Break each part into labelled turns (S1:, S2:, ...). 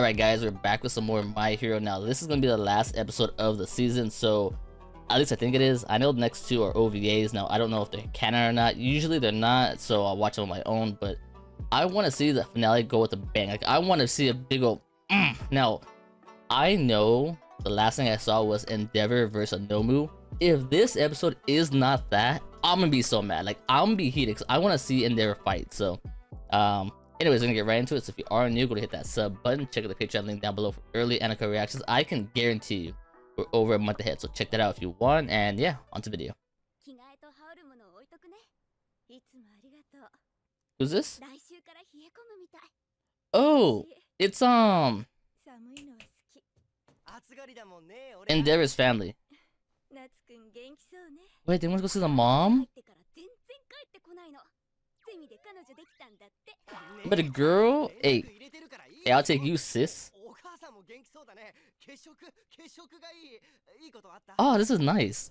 S1: Alright guys, we're back with some more My Hero now. This is going to be the last episode of the season, so at least I think it is. I know the next two are OVAs. Now, I don't know if they're canon or not. Usually they're not, so I'll watch them on my own, but I want to see the finale go with a bang. Like, I want to see a big old mm. Now, I know the last thing I saw was Endeavor versus Nomu. If this episode is not that, I'm going to be so mad. Like, I'm going to be heated because I want to see Endeavor fight, so... Um, Anyways, we're gonna get right into it. So if you are new, go to hit that sub button. Check out the Patreon link down below for early Annika reactions. I can guarantee you we're over a month ahead. So check that out if you want. And yeah, on to the video. Who's this? Oh, it's um Endeavor's family. Wait, they want to go see the mom? But a girl? Hey, hey, I'll take you, sis. Oh, this is nice.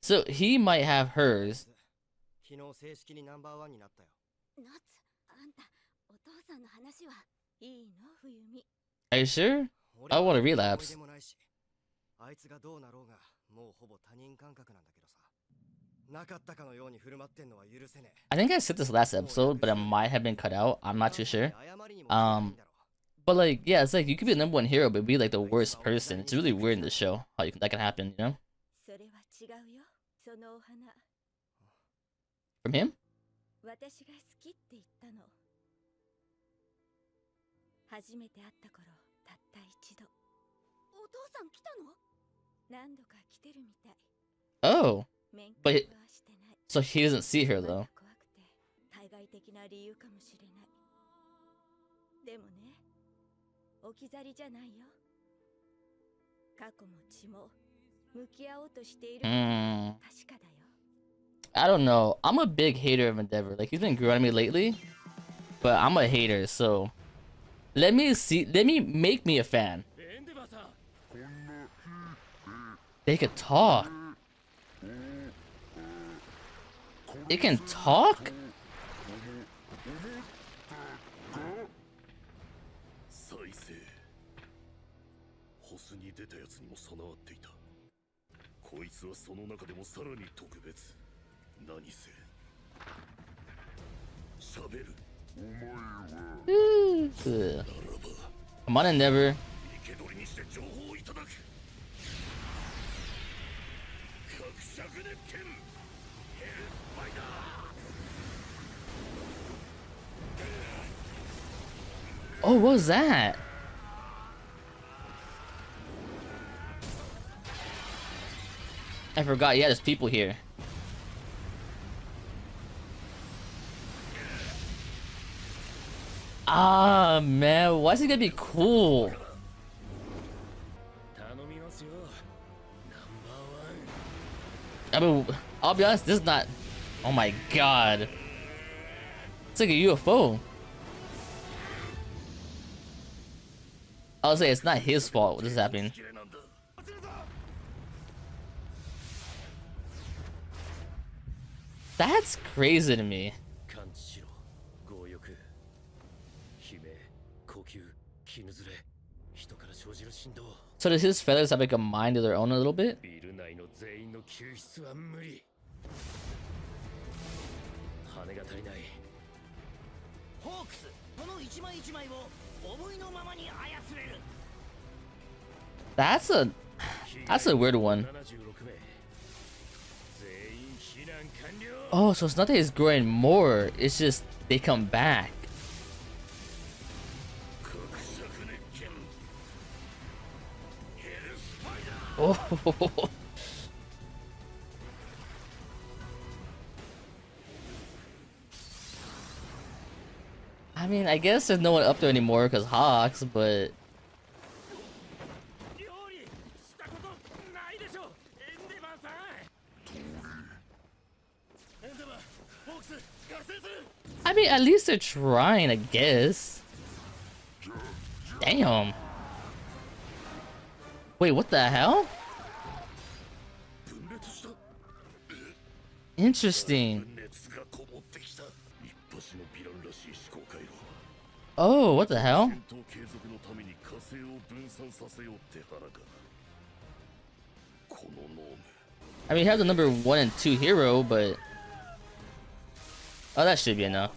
S1: So he might have hers. Are you sure? I want to relapse. I think I said this last episode, but it might have been cut out. I'm not too sure. Um, but like, yeah, it's like you could be the number one hero, but be like the worst person. It's really weird in the show how you, that can happen, you know? From him? 初めて会った頃たった一度お父さん来たの何度か来てるみたい Oh but so he doesn't see her though. Mm. I don't know. I'm a big hater of Endeavor. Like he's been growing on me lately, but I'm a hater. So let me see. Let me make me a fan. They could talk. It can talk? Come on, Endeavor. Oh, what was that? I forgot, yeah, there's people here. Ah, man, why is it gonna be cool? I mean, I'll be honest, this is not... Oh my god. It's like a UFO. I'll say it's not his fault what is happening. That's crazy to me. So does his feathers have like a mind of their own a little bit? That's a that's a weird one. Oh, so it's not that he's growing more, it's just they come back. Oh. I mean, I guess there's no one up there anymore because Hawks, but... I mean, at least they're trying, I guess. Damn. Wait, what the hell? Interesting. Oh, what the hell? I mean, he has the number one and two hero, but... Oh, that should be enough.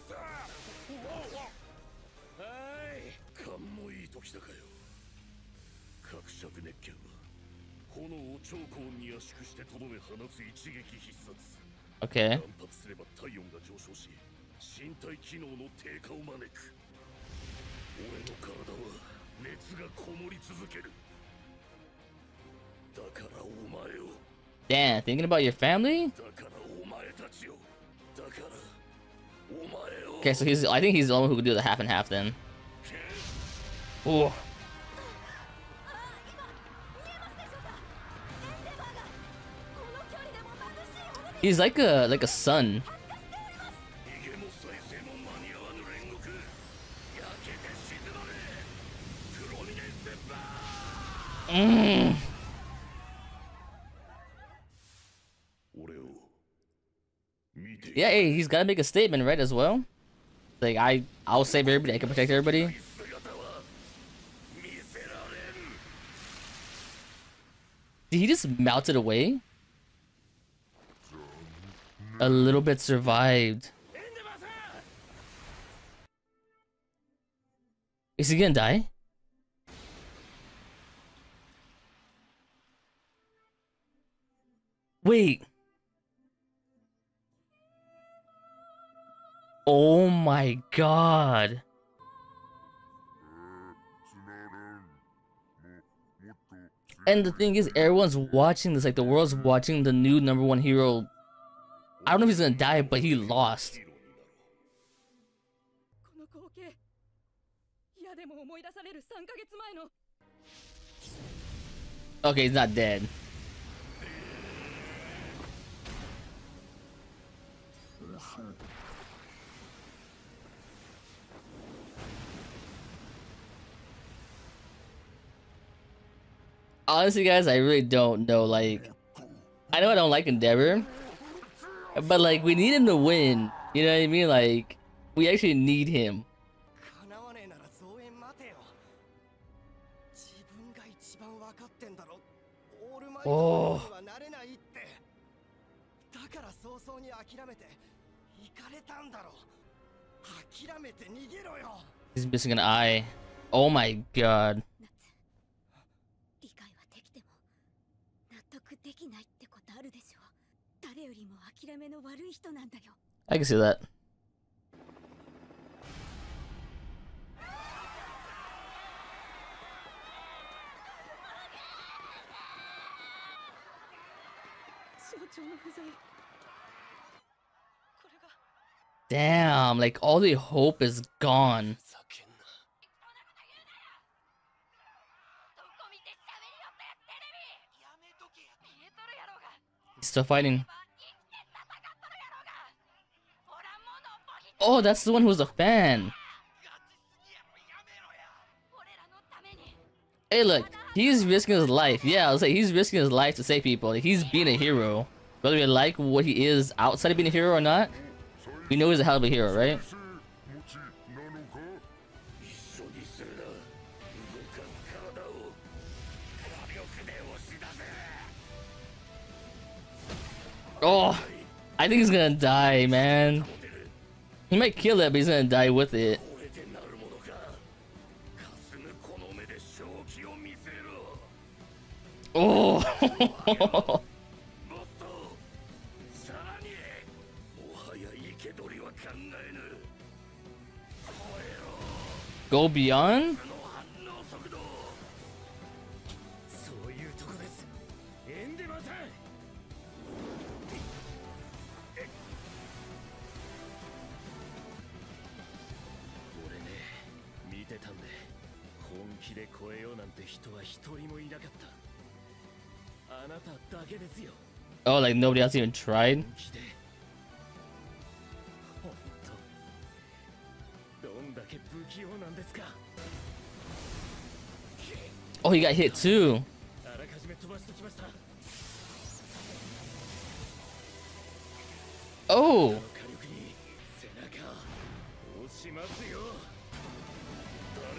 S2: はい勘もいい時だかよ各尺熱拳は炎を超高温に圧縮してとどめ放つ一撃必殺
S1: Okay.
S2: 反発すれば体温が上昇し身体機能の低下を招く俺の体は熱がこもり続けるだからお前を
S1: Damn, thinking about your family?
S2: だからお前たちをだからお前を
S1: Okay, so he's. I think he's the only one who could do the half and half then. Oh. He's like a like a son. Mm. Yeah, hey, he's gotta make a statement, right? As well, like I, I'll save everybody. I can protect everybody. Did he just melted away? a little bit survived. Is he gonna die? Wait. Oh my god. And the thing is, everyone's watching this. Like, the world's watching the new number one hero I don't know if he's gonna die, but he lost. Okay, he's not dead. Honestly, guys, I really don't know. Like, I know I don't like Endeavor, but like, we need him to win. You know what I mean? Like, we actually need him.
S3: Oh.
S1: He's missing an eye. Oh my god. I can see that. Damn, like all the hope is gone. still fighting. Oh, that's the one who's a fan. Hey, look, he's risking his life. Yeah, I was say he's risking his life to save people. He's being a hero. Whether we like what he is outside of being a hero or not, we know he's a hell of a hero, right? Oh, I think he's gonna die, man. He might kill it, but he's gonna die with it. Oh! Go beyond?
S2: 気で超えようなんて人は一人もいなかったあなただけですよ
S1: Oh, like nobody else even tried?
S2: 本気で本当どんだけ不器用なんですか
S1: Oh, he got hit too.
S2: あらかじめ飛ばしてきました
S1: Oh,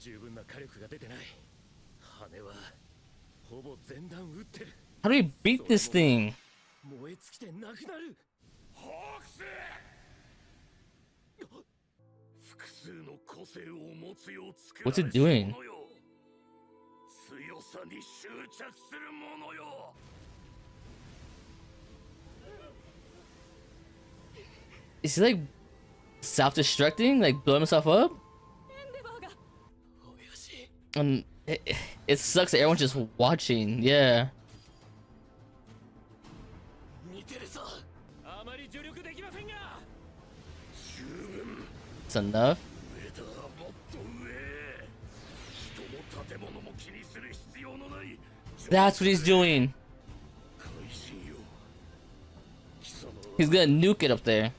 S2: 十分な火力が出てない羽はほぼ全弾撃ってる
S1: How do we beat this thing?
S2: 燃え尽きてなくなるホークス複数の個性を持つよう作
S1: What's it doing?
S2: 強さに執着するものよ
S1: Is he like self-destructing? Like blowing himself up? and it, it sucks that everyone's just watching. Yeah. It's enough. That's what he's doing. He's gonna nuke it up there.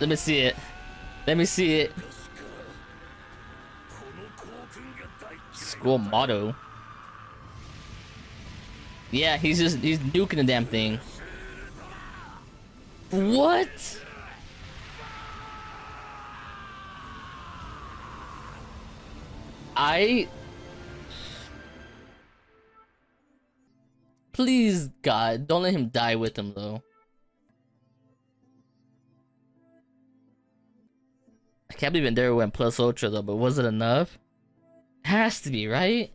S1: Let me see it. Let me see it. School motto. Yeah, he's just he's nuking the damn thing. What? I Please God, don't let him die with him though. I can't believe Endeavor went plus ultra though, but was it enough? Has to be, right?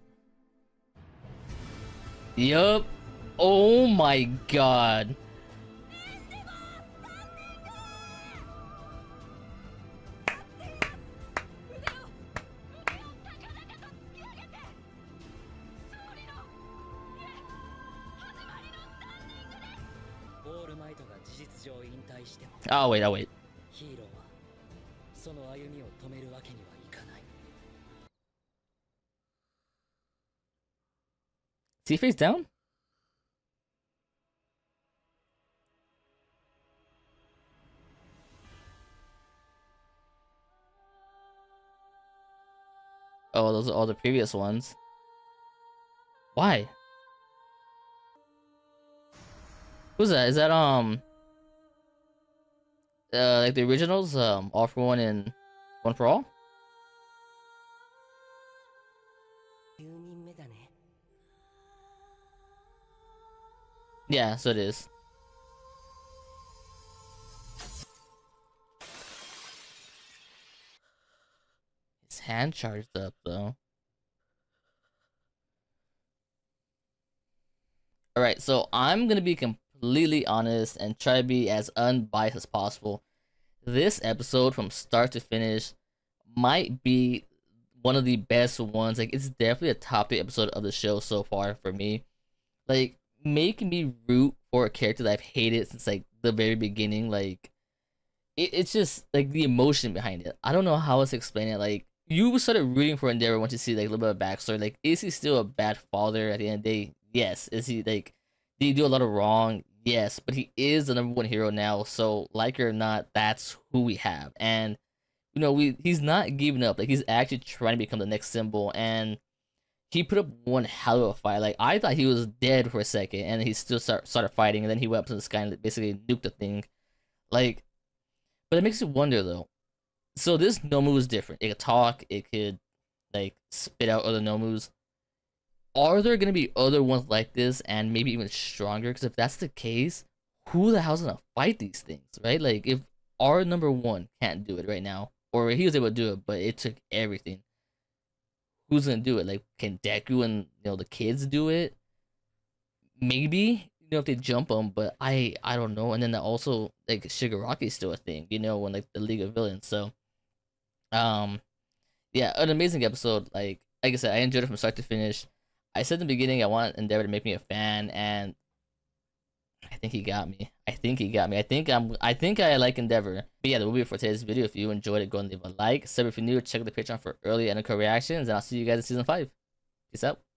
S1: Yup. Oh my god. Oh wait, oh wait.
S4: ヒーローはその歩みを止めるわけにはいかない
S1: See face down? Oh, those are all the previous ones. Why? Who's that? Is that um uh like the originals? Um All for One and One for all? Yeah, so it is. His hand charged up, though. Alright, so I'm gonna be completely honest and try to be as unbiased as possible. This episode from start to finish might be one of the best ones. Like it's definitely a top three episode of the show so far for me. Like making me root for a character that I've hated since like the very beginning. Like it, it's just like the emotion behind it. I don't know how else to explain it. Like you started rooting for Endeavor once you see like a little bit of backstory. Like is he still a bad father at the end of the day? Yes. Is he like did he do a lot of wrong? Yes, but he is the number one hero now. So like it or not, that's who we have. And you know, we he's not giving up. Like he's actually trying to become the next symbol and he put up one hell of a fight. Like I thought he was dead for a second, and he still start, started fighting, and then he went up to the sky and basically nuked the thing. Like, but it makes you wonder though. So this Nomu is different. It could talk. It could like spit out other Nomus. Are there gonna be other ones like this, and maybe even stronger? Because if that's the case, who the hell's gonna fight these things, right? Like if our number one can't do it right now, or he was able to do it, but it took everything who's gonna do it? Like, can Deku and you know the kids do it? Maybe you know if they jump them, but I I don't know. And then also like Shigaraki's still a thing, you know, when like the League of Villains. So, um, yeah, an amazing episode. Like like I said, I enjoyed it from start to finish. I said in the beginning I want Endeavor to make me a fan, and I think he got me. I think he got me. I think I'm. I think I like Endeavor. But yeah, that will be it for today's video. If you enjoyed it, go and leave a like. Sub if you're new. Check out the Patreon for early and reactions, and I'll see you guys in season five. Peace out.